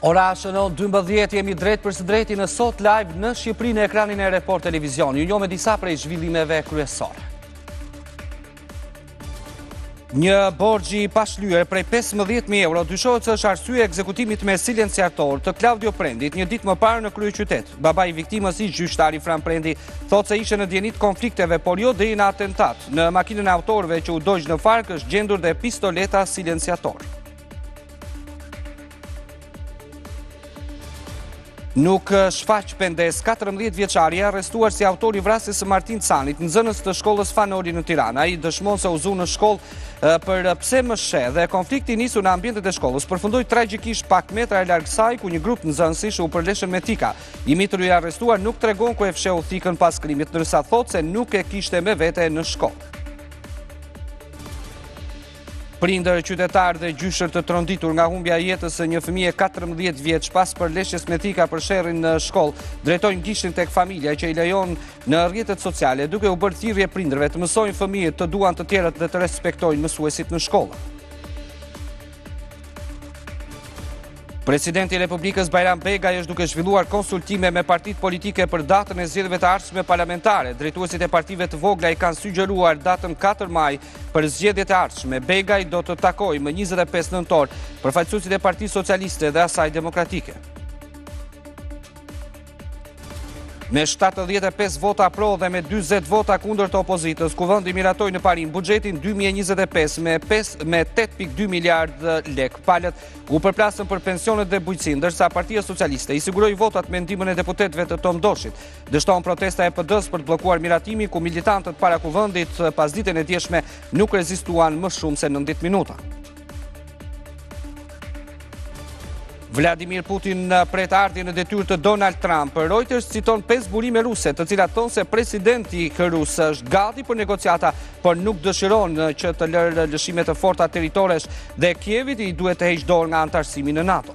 Ora shënon 12 jemi drejtpërsëdrejti në sot live në Shqipëri në ekranin e Report Televizion. Ju njohim me disa prej zhvillimeve kryesore. Një borxh i pashlyer prej 15.000 euro dyshohet se është arsyeja e ekzekutimit me silenciator të Klaudio Prendit një ditë më parë në kryeqytet. Babai i viktimës, ish-gjyqtari Fran Prendi Thotë se ishte në dijeni të të konflikteve, por jo deri në atentat. Në makinën e autorëve që u dogj në Farkë është gjendur dhe pistoleta me silenciator. Nuk shfaq pendesë 14 vjeçari i arrestuar si autor i vrasjes së Martin Canit, nxënës të shkollës Fan Noli në Tiranë. Ai dëshmon se u zu në shkollë për pse më sheh dhe konflikti i nisur në ambientet e shkollës përfundoi tragjikisht pak metra larg saj ku një grup nxënësish u përleshën me thika. I mituri i arrestuar nuk tregon ku e fshehu thikën pas krimit, ndërsa thotë se nuk e kishte me vete në shkollë. Prindër, qytetarë dhe gjyshër të tronditur nga humbja e jetës së një fëmije 14 vjeç pas përleshjes me thika për sherrin në shkollë, drejtojnë gishtin tek familja që i lejon në rrjetet sociale duke u bërë thirje prindërve të mësojnë fëmijët të duan të tjerët dhe të respektojnë mësuesit në shkollë. Presidenti i Republikës Bajram Begaj është duke zhvilluar konsultime me partitë politike për datën e zgjedhjeve të ardhshme parlamentare. Drejtuesit e partive të vogla i kanë sugjeruar datën 4 maj për zgjedhjet e ardhshme. Begaj do të takojë më 25 nëntor përfaqësuesit e Partisë Socialiste dhe asaj Demokratike. Me 75 vota pro dhe me 20 vota kundër të opozitës, Kuvendi miratoi në parim buxhetin 2025 me 8.2 miliardë lekë. Palët u përplasën për pensionet dhe bujqësinë, ndërsa Partia Socialiste i siguroi votat me ndihmën e deputetëve të Tom Doshit. Dështon protesta e PD-së për të bllokuar miratimin, ku militantët para Kuvendit pasditen e djeshme nuk rezistuan më shumë se 90 minuta. Vladimir Putin pret ardhjen në detyrë të Donald Trump. Reuters citon 5 burime ruse, të cilat thonë se presidenti rus është gati për negociata, por nuk dëshiron që të lërë lëshime të forta territoresh dhe Kievit i duhet të heqë dorë nga anëtarësimi në NATO.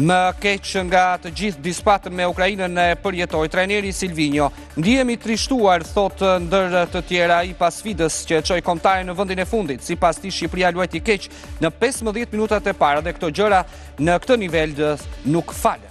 Më keq nga të gjithë disfatën me Ukrainën e përjetoi trajneri Silvinjo. Ndihem i trishtuar, thotë ndër të tjera ai pas sfidës që e çoi kombëtaren në vendin e fundit. Sipas tij Shqipria luajti keq në 15 minutat e para dhe këto gjëra në këtë nivel nuk falen.